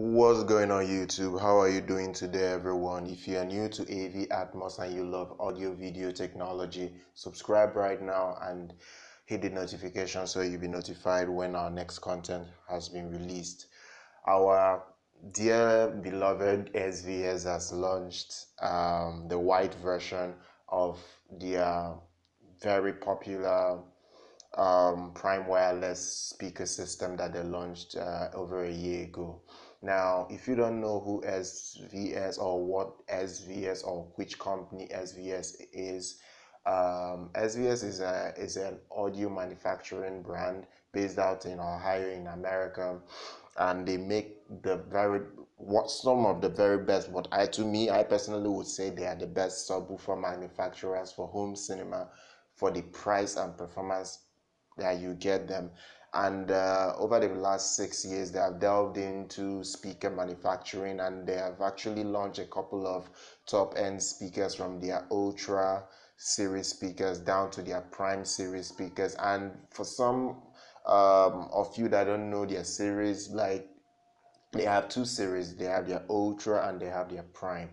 What's going on YouTube? How are you doing today everyone? If you are new to AV Atmos and you love audio video technology, subscribe right now and hit the notification so you'll be notified when our next content has been released. Our dear beloved SVS has launched um, the white version of their very popular um, Prime Wireless speaker system that they launched uh, over a year ago. Now, if you don't know who SVS or what SVS or which company SVS is, um, SVS is a is an audio manufacturing brand based out in Ohio in America, and they make the very what some of the very best. What I to me, I personally would say they are the best subwoofer manufacturers for home cinema for the price and performance that you get them. And uh, over the last six years they have delved into speaker manufacturing and they have actually launched a couple of top end speakers from their ultra series speakers down to their prime series speakers. And for some um, of you that don't know their series like they have two series. They have their ultra and they have their prime.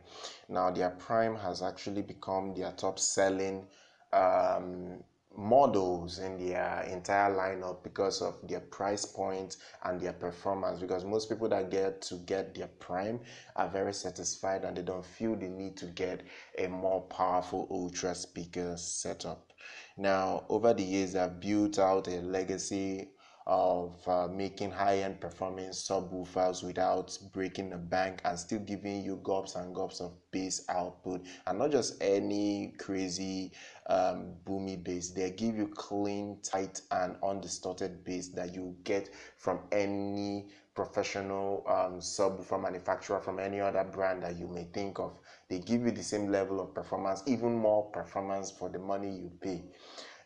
Now their prime has actually become their top selling um, models in their entire lineup because of their price point and their performance because most people that get to get their prime are very satisfied and they don't feel the need to get a more powerful ultra speaker setup. Now over the years i've built out a legacy of uh, making high-end performing subwoofers without breaking the bank and still giving you gobs and gobs of bass output and not just any crazy um, boomy bass they give you clean tight and undistorted bass that you get from any professional um, subwoofer manufacturer from any other brand that you may think of. They give you the same level of performance even more performance for the money you pay.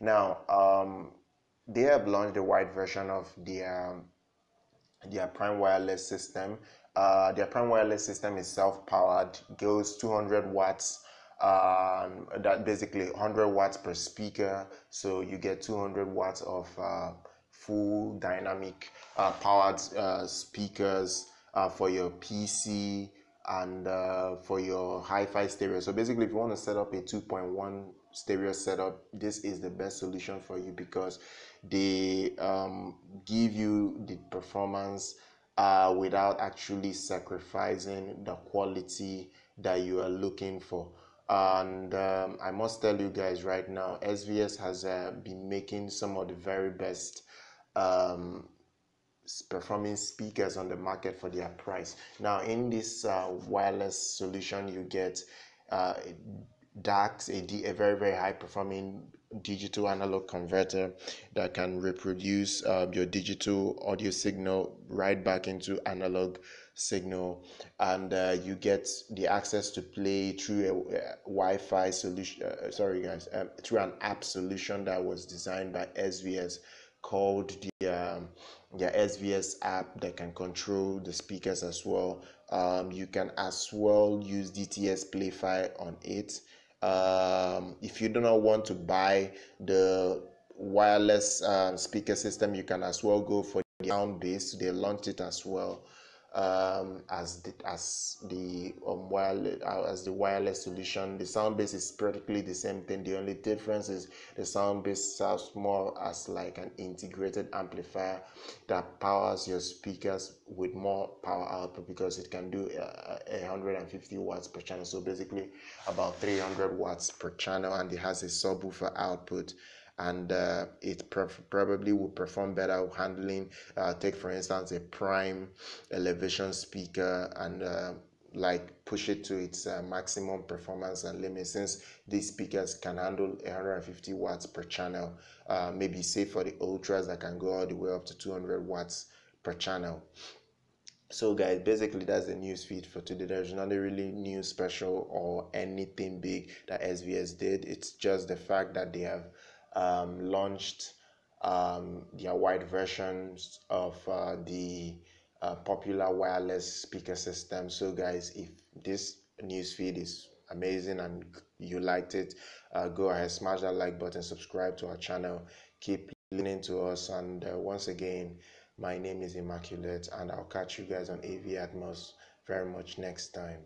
Now um, they have launched the white version of their their Prime Wireless system. Uh, their Prime Wireless system is self-powered, goes 200 watts. Um, that basically 100 watts per speaker, so you get 200 watts of uh, full dynamic uh, powered uh, speakers uh, for your PC and uh, for your hi-fi stereo. So basically, if you want to set up a 2.1 stereo setup, this is the best solution for you because they um, give you the performance uh, without actually sacrificing the quality that you are looking for. And um, I must tell you guys right now, SVS has uh, been making some of the very best um, performing speakers on the market for their price. Now, in this uh, wireless solution, you get uh, DACs, a, a very, very high performing digital analog converter that can reproduce uh, your digital audio signal right back into analog signal and uh, you get the access to play through a, a wi-fi solution uh, sorry guys um, through an app solution that was designed by svs called the um, the svs app that can control the speakers as well. Um, you can as well use dts Play-Fi on it. Um, if you do not want to buy the wireless uh, speaker system you can as well go for the sound base. They launched it as well um, as the as the um, wireless uh, as the wireless solution. The sound base is practically the same thing. The only difference is the sound base serves more as like an integrated amplifier that powers your speakers with more power output because it can do uh, 150 watts per channel. So basically about 300 watts per channel, and it has a subwoofer output and uh, it probably will perform better handling uh, take for instance a prime elevation speaker and uh, like push it to its uh, maximum performance and limit since these speakers can handle 150 watts per channel uh, maybe say for the ultras that can go all the way up to 200 watts per channel. So guys basically that's the news feed for today. There's not a really new special or anything big that svs did. It's just the fact that they have um, launched um, their wide versions of uh, the uh, popular wireless speaker system. So, guys, if this news feed is amazing and you liked it, uh, go ahead, smash that like button, subscribe to our channel, keep listening to us, and uh, once again, My name is Immaculate, and I'll catch you guys on AV Atmos very much next time.